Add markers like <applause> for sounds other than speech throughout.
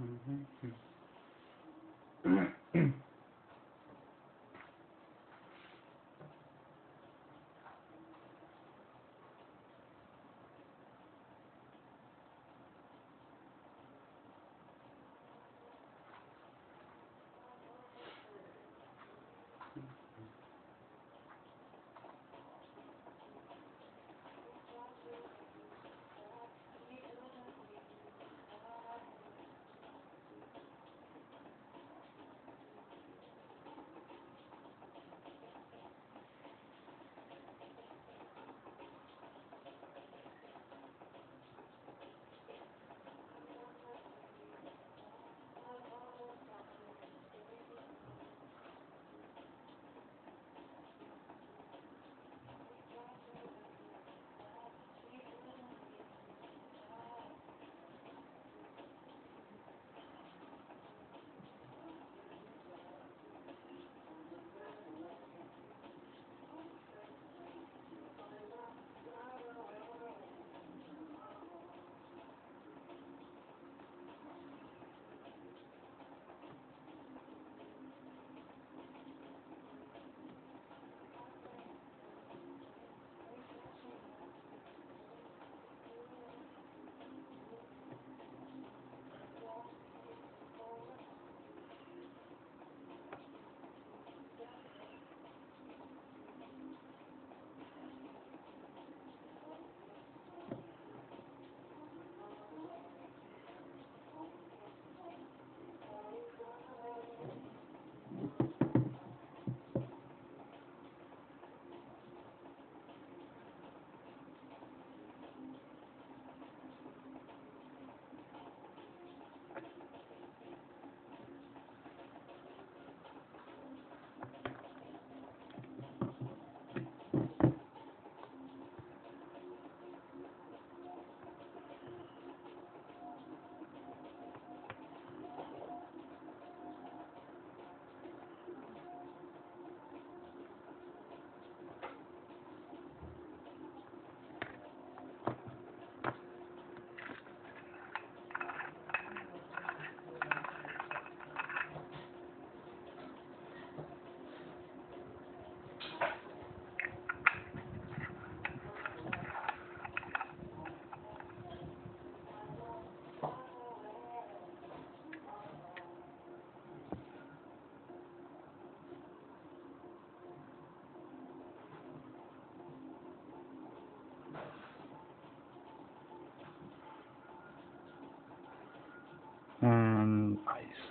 Mm-hmm. and <clears throat> <clears throat>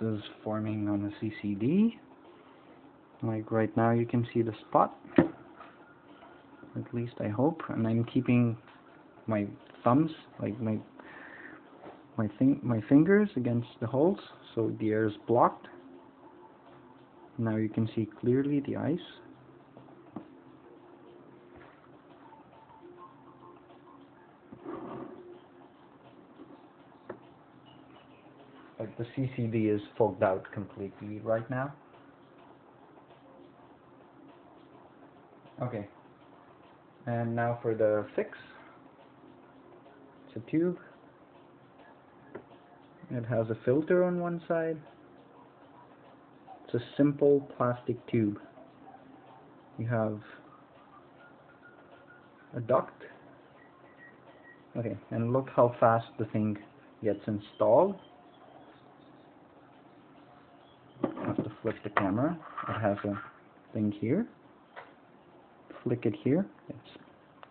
is forming on the CCD like right now you can see the spot. At least I hope. And I'm keeping my thumbs like my my thing my fingers against the holes so the air is blocked. Now you can see clearly the ice like the CCD is fogged out completely right now. Okay. And now for the fix. It's a tube. It has a filter on one side. It's a simple plastic tube. You have a duct. Okay and look how fast the thing gets installed Flip the camera. It has a thing here. Flick it here. It's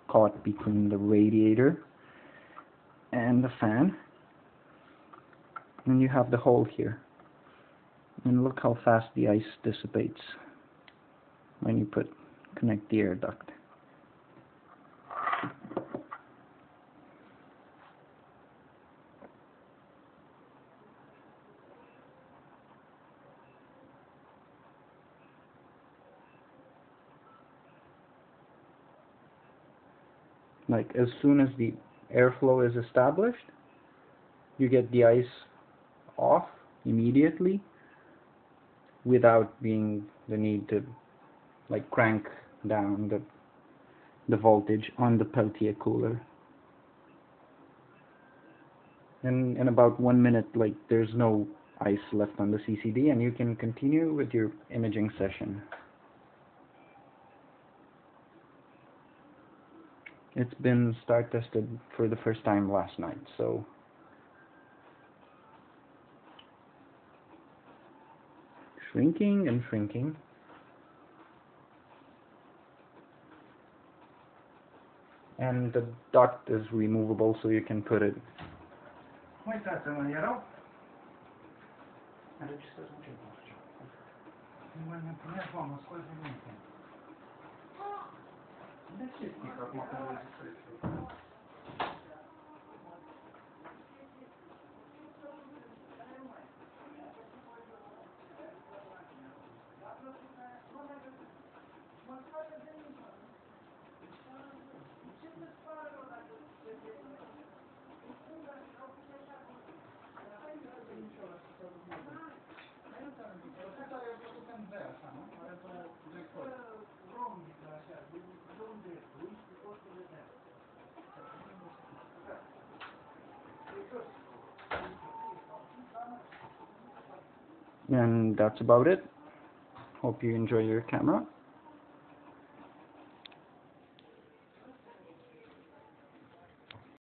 caught between the radiator and the fan. And you have the hole here. And look how fast the ice dissipates when you put connect the air duct like as soon as the airflow is established you get the ice off immediately without being the need to like crank down the the voltage on the Peltier cooler and in about one minute like there's no ice left on the CCD and you can continue with your imaging session. it's been star tested for the first time last night so. Shrinking and shrinking. And the dot is removable so you can put it. Wait, yellow. <gasps> минут. Да все тихо, махнули and that's about it. Hope you enjoy your camera.